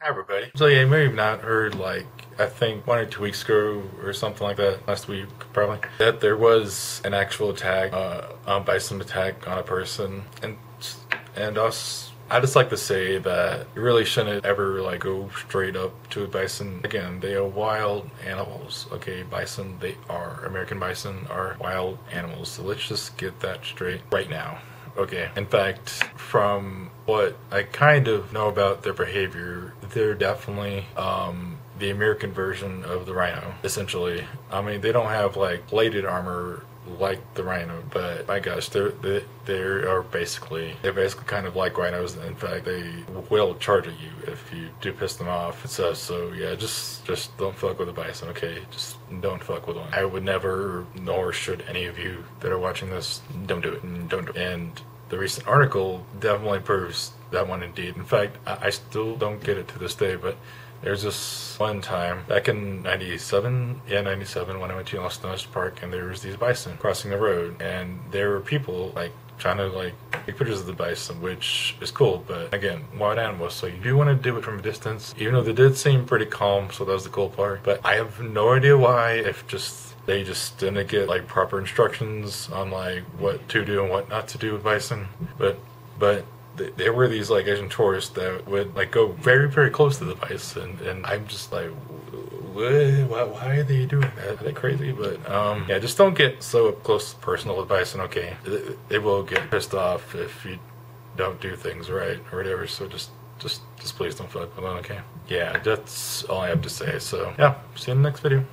Hi everybody. So yeah, you may have not heard like I think one or two weeks ago or something like that, last week probably, that there was an actual attack, uh, um, bison attack on a person, and and us. I just like to say that you really shouldn't ever like go straight up to a bison. Again, they are wild animals. Okay, bison, they are American bison are wild animals. So let's just get that straight right now. Okay. In fact, from what I kind of know about their behavior, they're definitely um, the American version of the rhino, essentially. I mean, they don't have like plated armor like the rhino, but my gosh, they're they, they are basically they're basically kind of like rhinos. In fact, they will charge at you if you do piss them off. So so yeah, just just don't fuck with a bison, okay? Just don't fuck with one. I would never, nor should any of you that are watching this, don't do it. Don't do it. And the recent article definitely proves that one indeed. In fact, I, I still don't get it to this day, but there's this one time back in 97, yeah, 97, when I went to Yellowstone Park, and there was these bison crossing the road, and there were people like trying to like take pictures of the bison, which is cool. But again, wild animals, so you do want to do it from a distance. Even though they did seem pretty calm, so that was the cool part. But I have no idea why. If just they just didn't get like proper instructions on like what to do and what not to do with bison. But but there were these like Asian tourists that would like go very very close to the bison, and I'm just like, what? Why, are they doing that? Are they crazy? But um, yeah, just don't get so up close personal advice and Okay, they will get pissed off if you don't do things right or whatever. So just just just please don't fuck with them. Okay. Yeah, that's all I have to say. So yeah, see you in the next video.